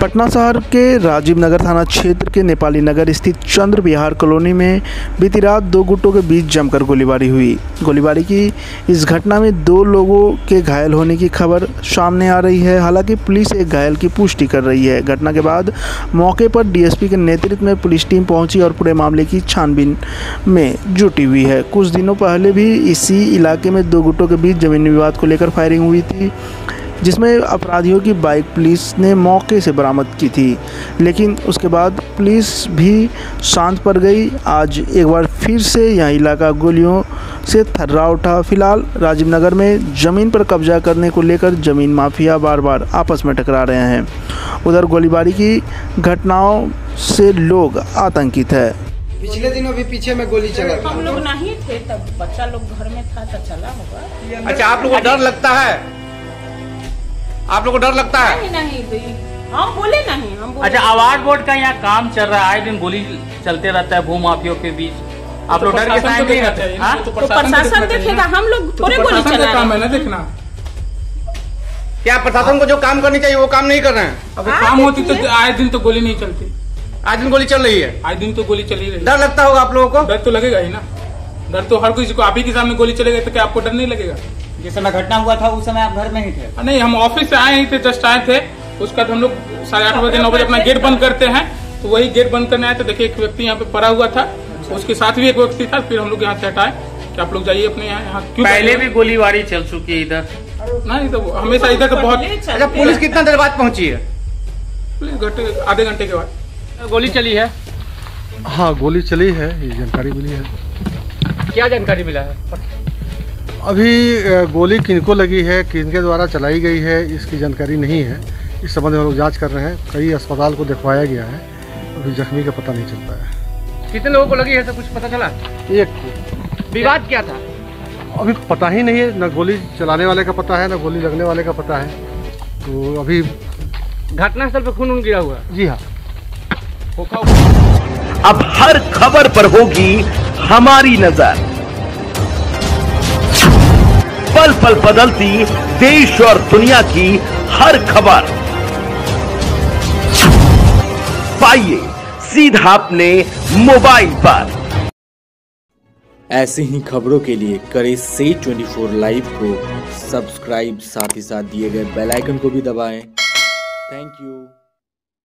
पटना शहर के राजीव नगर थाना क्षेत्र के नेपाली नगर स्थित चंद्र विहार कॉलोनी में बीती रात दो गुटों के बीच जमकर गोलीबारी हुई। गोलीबारी की इस घटना में दो लोगों के घायल होने की खबर सामने आ रही है। हालाँकि पुलिस एक घायल की पुष्टि कर रही है। घटना के बाद मौके पर डीएसपी के नेतृत्व में पुलिस टीम पहुँची और पूरे मामले की छानबीन में जुटी हुई है। कुछ दिनों पहले भी इसी इलाके में दो गुटों के बीच जमीनी विवाद को लेकर फायरिंग हुई थी। जिसमें अपराधियों की बाइक पुलिस ने मौके से बरामद की थी। लेकिन उसके बाद पुलिस भी शांत पड़ गई। आज एक बार फिर से यह इलाका गोलियों से थर्रा उठा। फ़िलहाल राजीव नगर में ज़मीन पर कब्जा करने को लेकर ज़मीन माफिया बार बार आपस में टकरा रहे हैं। उधर गोलीबारी की घटनाओं से लोग आतंकित है। पिछले दिनों भी पीछे में गोली चला। हम लोग नहीं थे तब बच्चा लोग घर में था तो चला होगा। अच्छा आप लोगों को डर लगता है? आप लोगों को डर लगता है? नहीं नहीं हम बोले नहीं हम बोले अच्छा आवाज़ बोर्ड का यहाँ काम चल रहा है आए दिन गोली चलते रहता है भू माफियों के बीच। आप लोग डर के साथ नहीं रहते। हाँ? तो प्रशासन देखेगा हम लोग थोड़े गोली चला काम है ना देखना। क्या प्रशासन को जो काम करनी चाहिए वो काम नहीं कर रहे हैं? अगर काम होती तो आए दिन तो गोली नहीं चलती। आज दिन गोली चल रही है? आज दिन तो गोली चली रही है। डर लगता होगा आप लोगों को? डर तो लगेगा ही ना। डर तो हर किसी को आप ही के सामने गोली चलेगा तो क्या आपको डर नहीं लगेगा? जिस समय घटना हुआ था उस समय आप घर में ही थे। नहीं हम ऑफ़िस से आए ही थे जस्ट आए थे। उसके बाद हम लोग साढ़े आठ बजे नौ बजे अपना गेट बंद करते हैं। तो वही गेट बंद करने आए तो देखिए एक व्यक्ति यहाँ पे पड़ा हुआ था। उसके साथ भी एक व्यक्ति था। फिर हम लोग यहाँ से हटाए कि आप लोग जाइए अपने यहाँ। यहाँ क्यों पहले भी गोलीबारी चल चुकी है इधर। नहीं तो हमेशा इधर तो बहुत अच्छा पुलिस कितना देर बाद पहुँची है? पुलिस घंटे आधे घंटे के बाद। गोली चली है? हाँ गोली चली है। ये जानकारी मिली है। क्या जानकारी मिला है? अभी गोली किनको लगी है किनके द्वारा चलाई गई है इसकी जानकारी नहीं है। इस संबंध में हम लोग जाँच कर रहे हैं। कई अस्पताल को दिखवाया गया है। अभी जख्मी का पता नहीं चल पाया है। कितने लोगों को लगी है तो कुछ पता चला? एक विवाद क्या था? अभी पता ही नहीं है न गोली चलाने वाले का पता है न गोली लगने वाले का पता है। तो अभी घटनास्थल पर खून उन गिरा हुआ? जी हाँ। अब हर खबर पर होगी हमारी नज़र। पल पल बदलती देश और दुनिया की हर खबर। पाइए, सीधा अपने मोबाइल पर। ऐसे ही खबरों के लिए करें से 24 लाइव को सब्सक्राइब, साथ ही साथ दिए गए बेल आइकन को भी दबाएँ। Thank you.